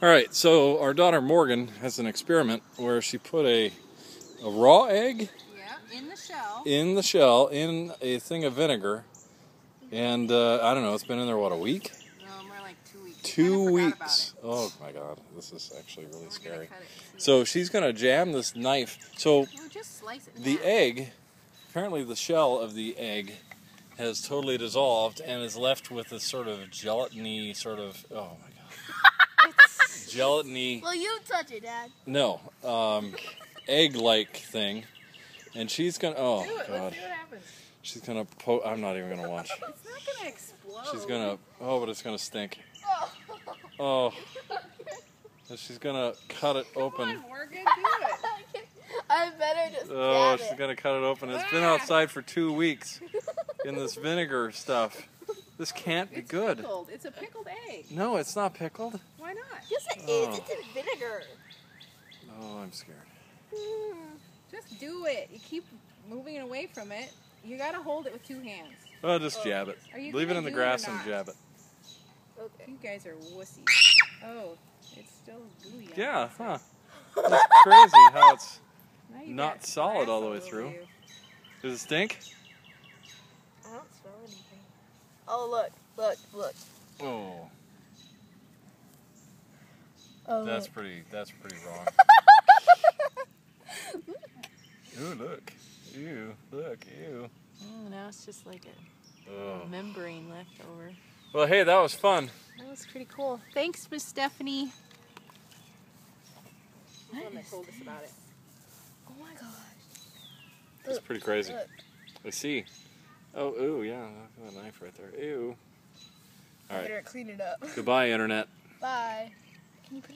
All right, so our daughter Morgan has an experiment where she put a, a raw egg Yeah, in the shell. in the shell in a thing of vinegar, and uh, I don't know, it's been in there what a week, No, more like two weeks. two weeks. Oh my God, this is actually really. We're scary. cut it. See. So she's gonna jam this knife. So Well, just slice it. the egg, apparently the shell of the egg has totally dissolved and is left with this sort of gelatiny sort of oh my god gelatiny Well, you touch it, Dad. no um, egg like thing and she's gonna oh Do it. god Let's see what happens. she's gonna po- i'm not even gonna watch It's not gonna explode. she's gonna oh but it's gonna stink oh And she's gonna cut it Come open on, Morgan, do it. I better just Oh, stab she's it. gonna cut it open. It's been Ah. outside for two weeks in this vinegar stuff. This can't be It's good. pickled. It's a pickled egg. No, it's not pickled. Why not? Yes, it is. Oh. It's in vinegar. Oh, I'm scared. Hmm. Just do it. You keep moving it away from it. You gotta hold it with two hands. Oh, just jab it. Are you Leave it in the do it or grass and jab it. Okay. You guys are wussies. Oh, it's still gooey. Yeah, huh? inside. It's crazy how it's. Not solid all the way through. you. Does it stink? I don't smell anything. Oh, look. Look. Look. Oh, Oh, that's look. pretty. That's pretty wrong. Ooh, look. Ew, look, ew. Oh, now it's just like a Oh. membrane left over. Well, hey, that was fun. That was pretty cool. Thanks, Miss Stephanie. What What is is told us about it. Oh my gosh. It's pretty crazy. Look. I see. Oh, ooh, yeah, look at that knife right there. Ew. All right. Better clean it up. Goodbye, Internet. Bye. Can you put